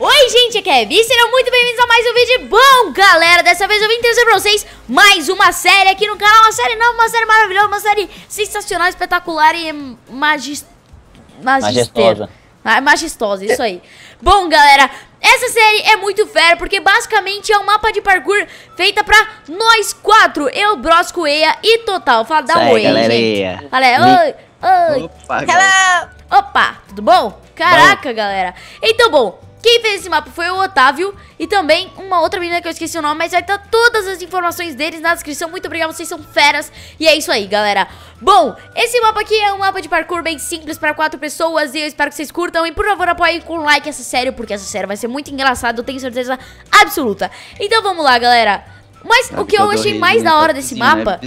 Oi, gente, aqui é Kevin, sejam muito bem-vindos a mais um vídeo. Bom, galera, dessa vez eu vim trazer pra vocês mais uma série aqui no canal. Uma série nova, uma série maravilhosa, uma série sensacional, espetacular e magis... Majestosa. ah, Majestosa, isso aí. Bom, galera, essa série é muito fera Porque basicamente é um mapa de parkour Feita pra nós quatro. Eu, Brosco, Eia e Total. Fala, dá um oi aí, gente. Fala, oi, oi. Opa, Hello. Opa, tudo bom? Caraca, bom. galera. Então, bom quem fez esse mapa foi o Otávio e também uma outra menina que eu esqueci o nome, mas vai estar todas as informações deles na descrição. Muito obrigado, vocês são feras. E é isso aí, galera. Bom, esse mapa aqui é um mapa de parkour bem simples para quatro pessoas e eu espero que vocês curtam. E por favor, apoiem com like essa série, porque essa série vai ser muito engraçada, eu tenho certeza absoluta. Então vamos lá, galera. Mas o que eu, achei mais da hora desse mapa... Né,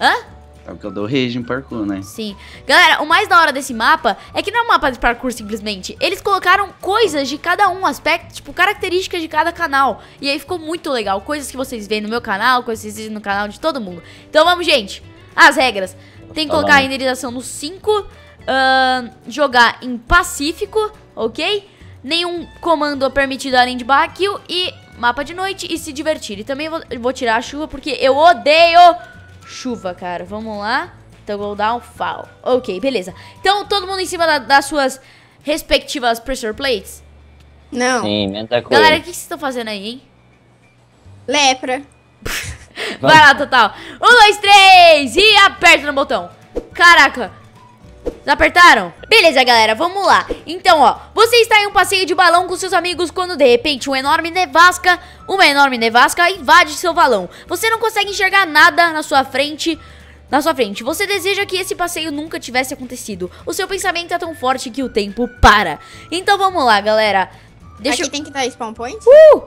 Hã? É o que eu dou rage em parkour, né? Sim. Galera, o mais da hora desse mapa é que não é um mapa de parkour simplesmente. Eles colocaram coisas de cada um, aspectos, tipo, características de cada canal. E aí ficou muito legal. Coisas que vocês veem no meu canal, coisas que vocês veem no canal de todo mundo. Então vamos, gente. As regras. Tem que colocar a renderização no 5. Uh, jogar em pacífico, ok? Nenhum comando é permitido além de barra kill. E mapa de noite e se divertir. E também vou, vou tirar a chuva porque eu odeio chuva, cara. Vamos lá. Toggle down, fall. Ok, beleza. Então, todo mundo em cima da, das suas respectivas pressure plates? Não. Sim, muita coisa. Galera, o que vocês estão fazendo aí, hein? Lepra. Vai lá, total. Um, dois, três e aperta no botão. Caraca, Apertaram? Beleza, galera, vamos lá. Então, ó, você está em um passeio de balão com seus amigos quando de repente uma enorme nevasca, uma enorme nevasca invade seu balão. Você não consegue enxergar nada na sua frente, na sua frente. Você deseja que esse passeio nunca tivesse acontecido. O seu pensamento é tão forte que o tempo para. Então vamos lá, galera. Deixa aqui eu... tem que dar spawn point? Uh!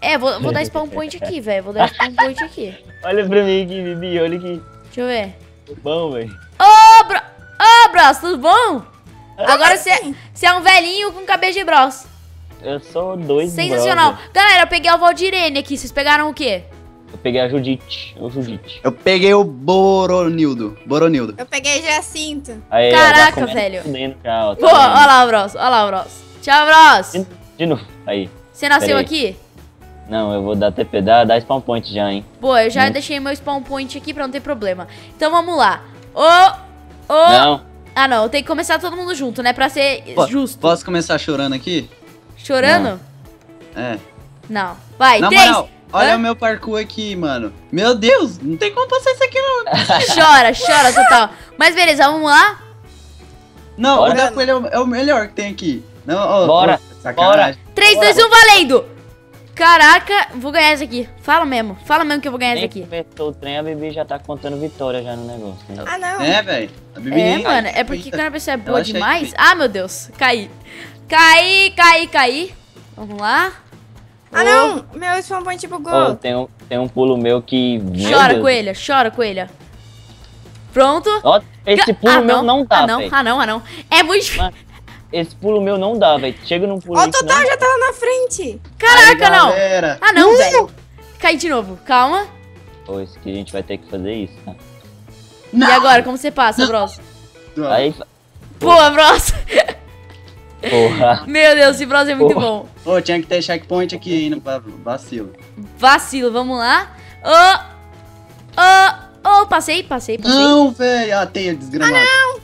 É, vou, vou dar spawn point aqui, velho. Vou dar spawn point aqui. Olha pra mim aqui, Bibi, olha aqui. Deixa eu ver. Bom, velho. Ô, oh, bro... Ô, Bros, tudo bom? Agora você é um velhinho com cabelo de Bros. Eu sou dois Sensacional. Brother. Galera, eu peguei o Valdirene aqui. Vocês pegaram o quê? Eu peguei a Judite. O Judite. Eu peguei o Boronildo. Boronildo. Eu peguei Jacinto. Aí, Caraca, velho. Já, Pô, olha lá o Bros. Olha lá o Bros. Tchau, Bros. De, novo. Aí. Você nasceu aqui? Não, eu vou dar TP, dá, dá spawn point já, hein. Pô, eu já hum. deixei meu spawn point aqui pra não ter problema. Então vamos lá. Ô, Oh. Não. Ah, não. Tem que começar todo mundo junto, né? Pra ser P justo. Posso começar chorando aqui? Chorando? Não. É. Não. Vai, Na três. Moral, olha Hã? o meu parkour aqui, mano. Meu Deus, não tem como passar isso aqui, não. chora, chora total. Mas beleza, vamos lá? Não, Bora. o da coelho é o, é o melhor que tem aqui. Não, oh, Bora. Oh, sacanagem. Bora. 3, 2, 1, valendo! Caraca, vou ganhar esse aqui. Fala mesmo. Fala mesmo que eu vou ganhar esse aqui. começou o trem, a Bibi já tá contando vitória já no negócio. Né? Ah, não. É, velho. É, mano. É porque quando a pessoa é boa demais... Ah, meu Deus. Caí. Caí, caí, caí. Vamos lá. Ah, oh. não. Meu spawn point tipo gol. Oh, tem, um, tem um pulo meu que... Chora, coelha. Chora, coelha. Pronto. Oh, esse pulo ah, meu não, não dá, Ah, não. Ah, não. Ah, não. É muito... Mano, esse pulo meu não dá, velho. Chega num pulo. Ó, o Total não... já tá lá na frente. Caraca, Aí, não. Ah, não, uh! velho. Cai de novo. Calma. Pô, isso que a gente vai ter que fazer isso, tá? Não. E agora, como você passa, Bros? Aí. Boa, Bros. Porra. Meu Deus, esse Bros é muito Porra. bom. Ô, tinha que ter checkpoint aqui ainda pra vacilo. Vacilo, vamos lá. Ô, ô, ô, passei, passei, passei. Não, velho, a teia desgramada. Ah, não.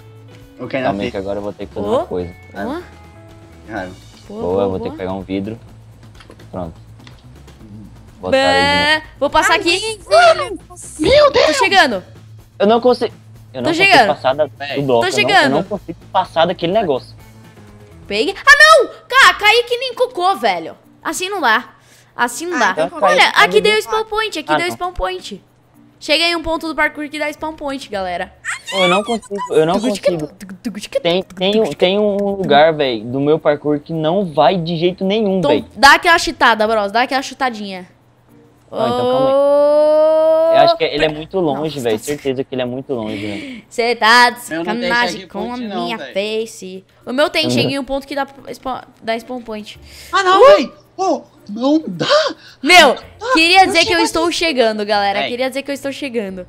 Okay, Calma aí que agora eu vou ter que fazer oh. uma coisa. Boa. Ah, boa, boa, eu vou ter que pegar um vidro. Pronto. Vou passar aqui. Meu Deus! Tô chegando. Eu não consigo. Eu não Tô chegando. passar da, do bloco. Tô chegando. Eu não, eu não consigo passar daquele negócio. Peguei. Ah, não! Cara, caí que nem cocô, velho. Assim não dá. Assim não ah, dá. Então Olha, aqui deu spawn point. Aqui ah, deu não. spawn point. Chega em um ponto do parkour que dá spawn point, galera. Eu não consigo, eu não consigo. Tem, tem, tem um lugar, velho, do meu parkour que não vai de jeito nenhum, então, velho. Dá aquela chutada, bros, dá aquela chutadinha. Ah, então calma aí. Eu acho que ele é muito longe, velho. Certeza que ele é muito longe, velho. Você tá de sacanagem com a minha não, face. O meu tem, chega em um ponto que dá, spawn, dá spawn point. Ah, não, uh! velho! Oh, não dá! Meu, queria dizer que eu estou chegando, galera. Queria dizer que eu estou chegando.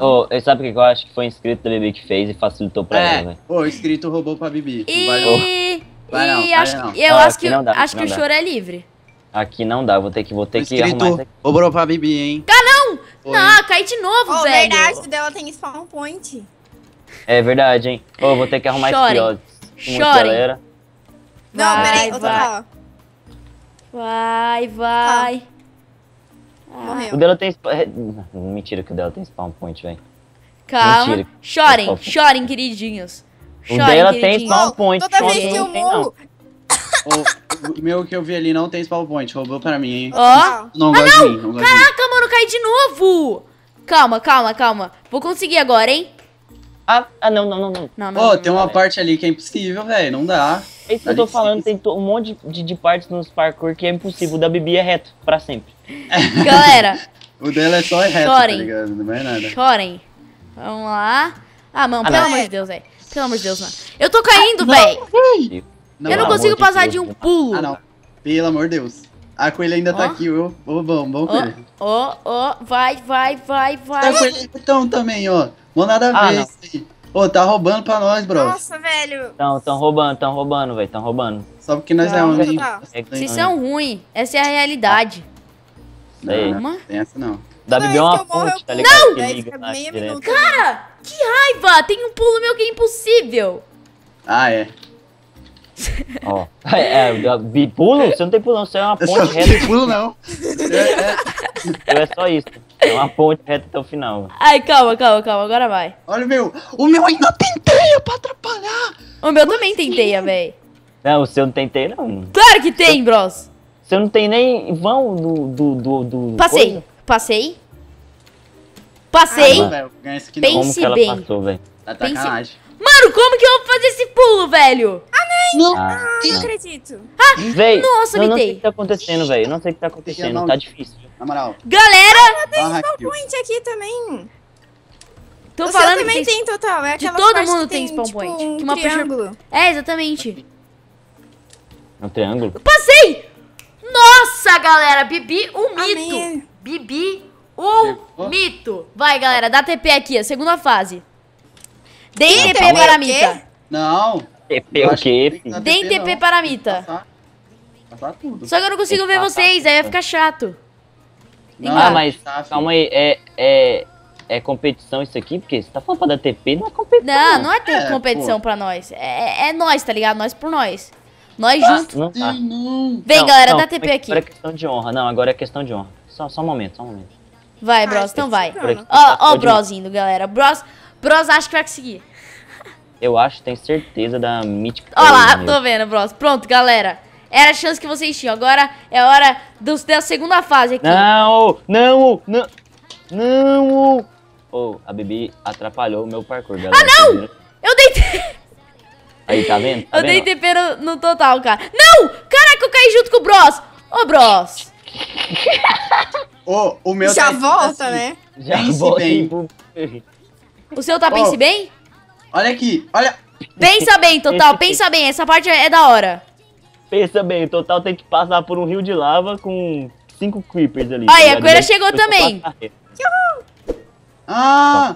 Ô, e sabe o que eu acho que foi inscrito da Bebê que fez e facilitou pra ela, É, velho? o inscrito roubou pra Bibi. Não vai não. E, Vai não, e vai acho, não. eu Ah, acho que, não dá, acho que não o dá. choro é livre. Aqui não dá, vou ter que, vou O ter que arrumar isso inscrito aqui. roubou pra Bibi, hein? Não! Foi. Não, cai de novo, Oh, velho. verdade, o dela tem spawn point. É verdade, hein? Ô, vou ter que arrumar Chorem. esse pior. Chorem. galera. Não, Vai, peraí, ô vai. Total. Vai, vai. O Morreu. dela tem... é, Mentira que o dela tem spawn point, velho. Calma. Mentira. Chorem, chorem, queridinhos. O Chorem, dela tem spawn point. Toda só vez que eu não não. morro. O, o meu que eu vi ali não tem spawn point, roubou pra mim, hein? Ó. Não gosto de mim, não. Caraca, mano, cai de novo. Calma, calma, calma. Vou conseguir agora, hein? Ah, ah, não, não, não, não. Não, não. Ô, não, tem não. uma parte ali que é impossível, velho. Não dá. É isso que eu tô falando, tem um monte de, de, de partes nos parkour que é impossível. O da Bibi é reto, pra sempre. Galera, O dela é só reto, Chorem. tá ligado? Não é nada. chorem. Vamos lá. Ah, mano, Ah, pelo não. amor de Deus, velho. Pelo amor de Deus, mano. Eu tô caindo, velho. Eu não consigo de passar Deus, de um pulo. Ah, não. Pelo amor de Deus. A coelha ainda tá Ó. aqui, ô. Ô, bom, bom coelho. Ó, ó, vai, vai, vai, vai. A coelha é então também, ó. Vou nada a Ah, ver não. isso aí. Ô, tá roubando pra nós, bro. Nossa, velho. Tão, tão roubando, tão roubando, velho, tão roubando. Só porque nós é Não, homem. total. É que Vocês não, são ruins. Essa é a realidade. Não, Uma. não tem essa não. Toda Bibi é uma eu tá ligado? Que Daí liga direto. minuto. Cara, que raiva. Tem um pulo meu que é impossível. Ah, é. Ó. É, é, Bi- pulo? Você não tem pulo, não, você é uma ponte reta. não pulo, não. É, é. É só isso. É uma ponte reta até o final. Ai, calma, calma, calma. Agora vai. Olha o meu. O meu ainda tem teia pra atrapalhar. O meu também tem teia, velho. Não, o seu não tem teia, não. Claro que tem, bros. Seu não tem nem vão do. do, do, do Passei. coisa. Passei. Passei. Ah. Pense Como que ela bem. passou, velho? Tá pense- sacanagem. Mano, como que eu vou fazer esse pulo, velho? Não. Ah, Não acredito. véi, Nossa, eu não sei mitei. o que tá acontecendo, velho. Eu não sei o que tá acontecendo. Tá difícil. Na moral. Galera, Barra kill. Point aqui também. tô o falando também que... tem total. É de todo mundo que tem spawn tipo, point. Um Que uma puxa- triângulo. É, exatamente. Um triângulo. Passei! Nossa, galera, Bibi, o mito. Bibi, o Chegou. mito. Vai, galera, dá TP aqui, a segunda fase. Ih, TP tem para a? Mita. Não. TP o quê, tem TP, para a Mita. Só que eu não consigo ver vocês, aí vai ficar chato. Não, Ah, mas tá, calma aí. É, é, é competição isso aqui? Porque você tá falando pra dar TP, não é competição. Não, não é ter É, competição pô. pra nós. É, é nós, tá ligado? Nós por nós. Nós Ah, juntos. não tá. Vem, Não, galera, não, dá TP aqui. Agora é questão de honra. Não, agora é questão de honra. Só, só um momento, só um momento. Vai, Bros, então vai. tá aqui. Ó, ó o. Bros indo, galera. Bros, Bros acho que vai conseguir. Eu acho, tenho certeza da mítica. Ó lá, meu. tô vendo, Bros. Pronto, galera. Era a chance que vocês tinham. Agora é hora dos, da segunda fase aqui. Não, não, não, não. Oh, a Bibi atrapalhou o meu parkour, galera. Ah, não! Eu dei, Aí, tá vendo? Tá eu dei vendo? TP no, no total, cara. Não! Caraca, eu caí junto com o Bros. Ô, Bros. Ô, o meu Já tá volta, assim. né? Já Pense voltei bem. O seu tá pense bem? Olha aqui, olha. Pensa bem, total. Pensa bem. Essa parte é, é da hora. Pensa bem, o total tem que passar por um rio de lava com cinco creepers ali. Aí, tá a coelha chegou também. Ah,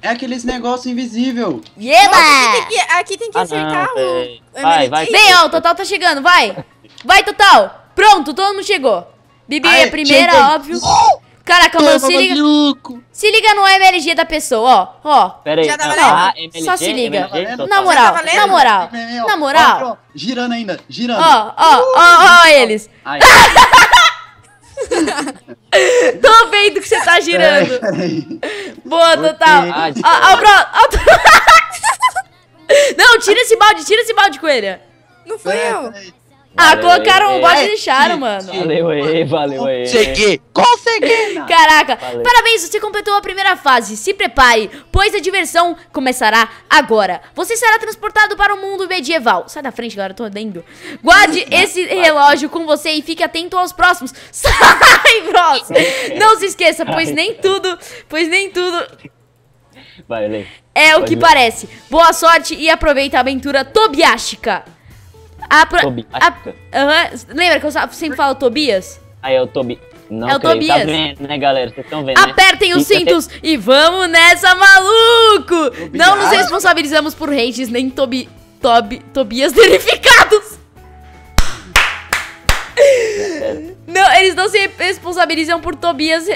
é aqueles negócio invisível. Yeba! Aqui tem que, aqui tem que Ah, acertar não, o. Vai, vai. Vem, ó, o total tá chegando. Vai. Vai, total. Pronto, todo mundo chegou. Bibi é Ai, a primeira, cheguei. óbvio. Caraca, mano, se liga, Maluco. se liga no MLG da pessoa, ó. Ó. Pera aí. Já tá valendo? ah, MLG, Só se liga. MLG. Na moral, tá valendo? na moral, na moral. Ó, ó, girando ainda, girando. Ó, ó, ó, ó eles. Ai, Tô vendo que você tá girando. peraí. Boa, total. Ah, Ó, ó, ó, Não, tira esse balde, tira esse balde, coelha. Não fui Peraí, eu. Ah, colocaram um balde e deixaram, mano. Valeu aí, valeu aí. Consegui, consegui. Caraca, Valeu. parabéns, você completou a primeira fase. Se prepare, pois a diversão começará agora. Você será transportado para o mundo medieval. Sai da frente, galera, eu tô dentro. Guarde esse relógio com você e fique atento aos próximos. Sai, bros! Não se esqueça, pois nem tudo, pois nem tudo Vai, é o que parece. Boa sorte e aproveita a aventura tobiástica. A pro- a- Aham, Lembra que eu sempre falo Tobias? Aí é o Tobi. Não É o creio. Tá Tobias. vendo, né, galera? Vocês estão vendo, né? Apertem os Fica- cintos e vamos nessa, maluco! Não nos responsabilizamos por hates nem tobi, tobi, Tobias danificados. Não, eles não se responsabilizam por Tobias.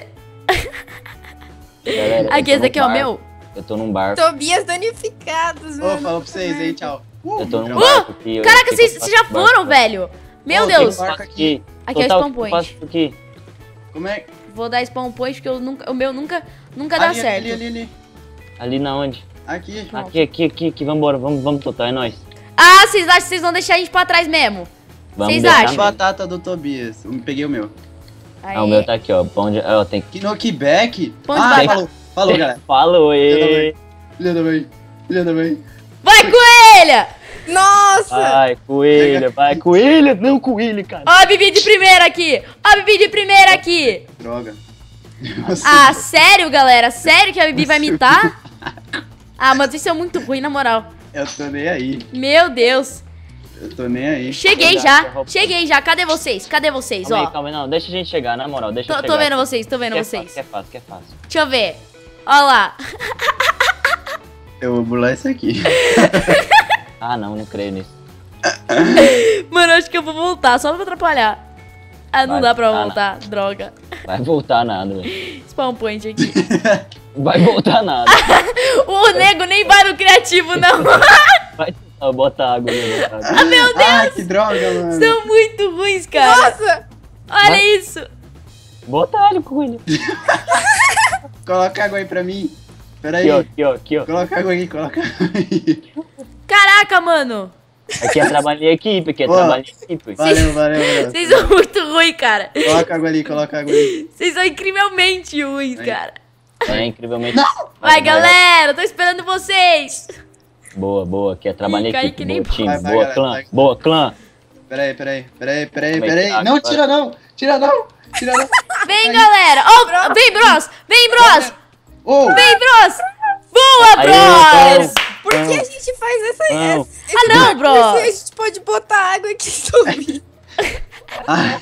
Galera, Aqui, esse aqui é o meu. Eu tô num bar. Tobias danificados, Ô, mano. falou pra vocês, hein? Tchau. Uh, Eu tô num droga. barco aqui. Caraca, vocês já barco. foram, velho. Meu Deus. aqui. Aqui é o spawn point. Como é? Vou dar spawn point porque eu nunca, o meu nunca, nunca dá ali, certo. ali, ali, ali. Ali na onde? Aqui. Pronto. Aqui, aqui, aqui, aqui. Vambora, vamos, vamos total, é nóis. Ah, vocês acham que vocês vão deixar a gente pra trás mesmo? Vamos Vocês deixar acham? A batata do Tobias. Eu Peguei o meu. Aí. Ah, o meu tá aqui, ó. Pão de... ó, tem. Ponto Ah, back. falou. Falou, galera. Falou, e... também. Filha da mãe. Filha da mãe. Vai, coelha! Nossa! Vai, coelho, vai, coelho. Não, coelho, cara. Ó a Bibi de primeira aqui! Ó a Bibi de primeira aqui! Droga. Nossa, Ah, sério, galera? Sério que a Bibi vai imitar? Ah, mas isso é muito ruim, na moral. Eu tô nem aí. Meu Deus. Eu tô nem aí. Cheguei já. roupa. Cheguei já. Cadê vocês? Cadê vocês, Calma aí, ó? calma aí, não. Deixa a gente chegar, na moral, deixa eu Tô, chegar. tô vendo vocês, tô vendo que é vocês. fácil, que é fácil, que é fácil. Deixa eu ver. Ó lá. Eu vou burlar isso aqui. Ah, não, não creio nisso. Mano, acho que eu vou voltar, só pra atrapalhar. Ah, não Vai dá pra voltar. Droga. Vai voltar nada, velho. Spawn point aqui. Vai voltar nada. o nego nem vai no criativo, não. Vai ó, bota água bota água. Meu Deus. Ah, que droga, mano. São muito ruins, cara. Nossa! Olha Vai. isso. Bota água, coelho. Coloca água aí pra mim. Pera aí. aqui, ó, aqui, ó. Coloca água aí, coloca água aí. Caraca, mano. Aqui é trabalho em equipe, aqui é trabalho em equipe. Valeu, valeu, valeu. Vocês são muito ruins, cara. Coloca água ali, coloca água ali. Vocês são incrivelmente ruins, Aí. cara. É incrivelmente. Vai, galera. Tô esperando vocês. Boa, boa, aqui é trabalho em equipe. Boa, time, Vai, vai, boa, galera, clã, vai. boa, clã. Pera aí, pera aí, pera aí, pera aí, Vai, pera aí. água, Não, tira não, tira não, tira não. Vem, galera. Ó, vem, Bros. Vem, Bros. Ô, Vem, Bros. Boa, Aí, Bros. Então, Por que então, a gente faz essa... Não. essa- Ah, não, que a gente pode botar água aqui subir? Ai?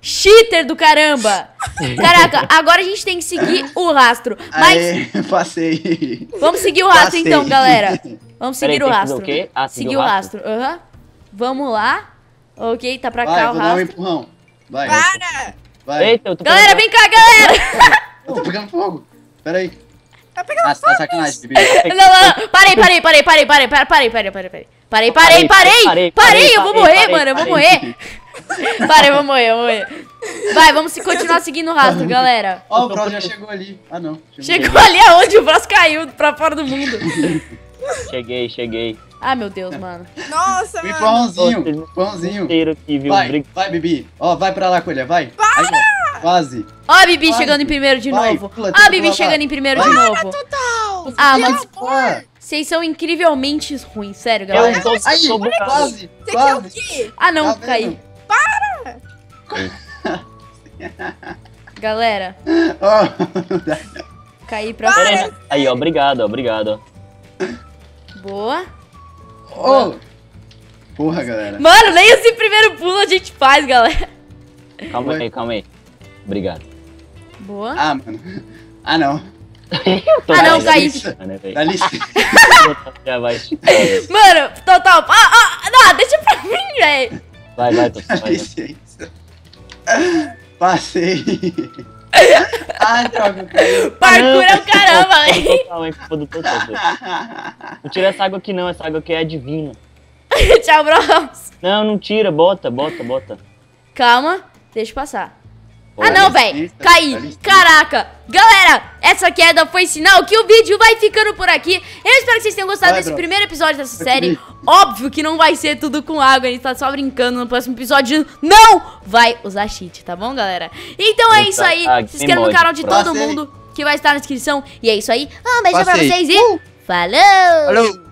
Cheater do caramba. Caraca, agora a gente tem que seguir o rastro. Mas Aê, passei. vamos seguir o rastro Passei. então, galera. Vamos Peraí, seguir o rastro. o quê? Ah, seguir seguir o rastro. Aham. Vamos lá. Ok, tá pra Vai, cá o vou dar um rastro. empurrão. Vai, Para! vai. Eita, eu tô Galera, vem cá, galera. Eu tô pegando fogo. Pera aí. Tá pegando Ah, você tá sacanagem, bebê. Não, não, não. Parei, parei, parei, parei, parei, parei, parei, parei, parei, parei. Parei, parei, parei, Parei, parei, parei, eu vou morrer, mano, eu vou morrer. Parei, eu vou morrer, eu vou morrer. Vai, vamos se continuar seguindo o rastro, galera. Ó, o Bro já chegou ali. Ah, não. Chegou ali aonde o braço caiu, pra fora do mundo. Cheguei, cheguei. Ah, meu Deus, mano. Nossa, mano. Inteiro aqui, viu? Vai, vai, Bibi. Ó, vai pra lá, colher, vai. Aí, ó, quase. Ó a Bibi Vai, chegando em primeiro de vai, novo. pula, Ó a Bibi chegando em primeiro Vai. de novo. Total! Ah, mas vocês são incrivelmente ruins, sério, Eu galera. tô, aí, tô bugado. quase, Você quer o quase. quê? Ah, não, Tá caí. vendo? Galera, Ó, caí pra Pera aí, aí, ó, obrigado, ó, obrigado. Boa. ó. Porra, galera. Mano, nem esse primeiro pulo a gente faz, galera. Calma aí, calma aí. Obrigado. Boa. Ah, mano. Ah, não. Ah, não, vai, né, velho? Dá licença. Já vai. Mano, total. Ah, ah, não, deixa pra mim, velho. Vai, vai, tô Dá vai, licença. Passei. Ah, droga, caiu. Parkour é o caramba, velho. Total, hein, culpa do total. velho. Não tira essa água aqui não, essa água aqui é divina. Tchau, bros. Não, não tira, bota, bota, bota. Calma, deixa eu passar. Ah, não, velho. Caí. Caraca. Galera, essa queda foi sinal que o vídeo vai ficando por aqui. Eu espero que vocês tenham gostado Vai, desse bro. primeiro episódio dessa série. Óbvio que não vai ser tudo com água, a gente tá só brincando. No próximo episódio não vai usar cheat, tá bom, galera? Então é isso aí. Se inscreva no canal de todo mundo que vai estar na descrição. E é isso aí. Um beijo pra Passei. vocês e Uh! falou! Falou.